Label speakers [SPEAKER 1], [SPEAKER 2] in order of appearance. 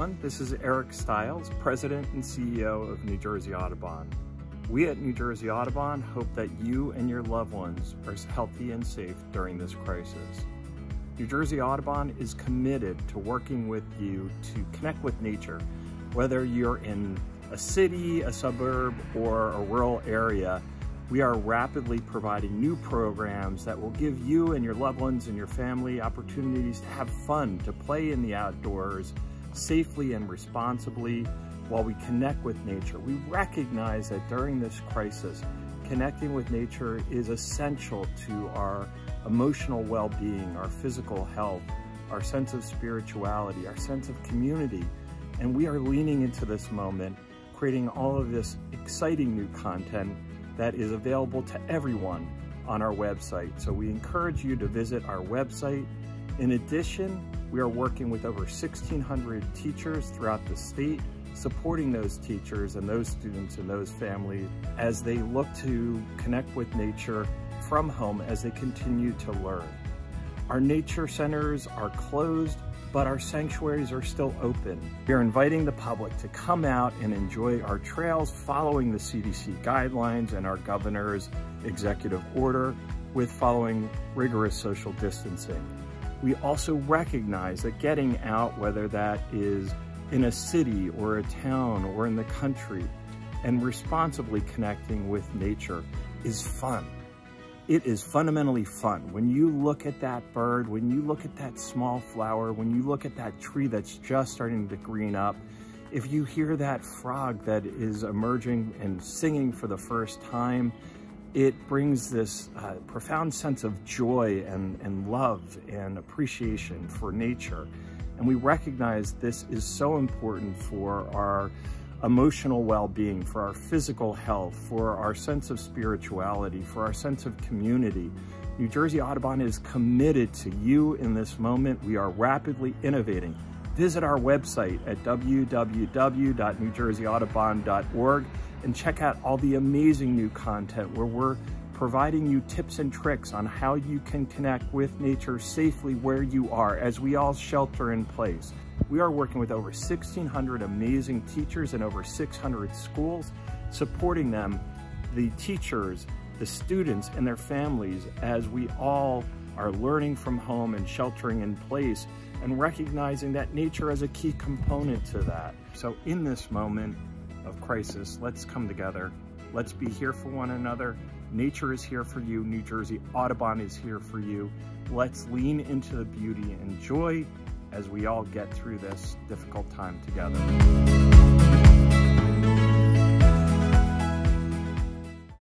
[SPEAKER 1] everyone. This is Eric Stiles, President and CEO of New Jersey Audubon. We at New Jersey Audubon hope that you and your loved ones are healthy and safe during this crisis. New Jersey Audubon is committed to working with you to connect with nature, whether you're in a city, a suburb, or a rural area. We are rapidly providing new programs that will give you and your loved ones and your family opportunities to have fun, to play in the outdoors safely and responsibly while we connect with nature. We recognize that during this crisis, connecting with nature is essential to our emotional well-being, our physical health, our sense of spirituality, our sense of community. And we are leaning into this moment, creating all of this exciting new content that is available to everyone on our website. So we encourage you to visit our website. In addition, we are working with over 1,600 teachers throughout the state, supporting those teachers and those students and those families as they look to connect with nature from home as they continue to learn. Our nature centers are closed, but our sanctuaries are still open. We are inviting the public to come out and enjoy our trails following the CDC guidelines and our governor's executive order with following rigorous social distancing. We also recognize that getting out, whether that is in a city or a town or in the country, and responsibly connecting with nature is fun. It is fundamentally fun. When you look at that bird, when you look at that small flower, when you look at that tree that's just starting to green up, if you hear that frog that is emerging and singing for the first time, it brings this uh, profound sense of joy and, and love and appreciation for nature. And we recognize this is so important for our emotional well-being, for our physical health, for our sense of spirituality, for our sense of community. New Jersey Audubon is committed to you in this moment. We are rapidly innovating. Visit our website at www.newjerseyaudubon.org and check out all the amazing new content where we're providing you tips and tricks on how you can connect with nature safely where you are as we all shelter in place. We are working with over 1,600 amazing teachers in over 600 schools, supporting them, the teachers, the students, and their families as we all are learning from home and sheltering in place and recognizing that nature is a key component to that. So in this moment, of crisis, let's come together. Let's be here for one another. Nature is here for you. New Jersey Audubon is here for you. Let's lean into the beauty and joy as we all get through this difficult time together.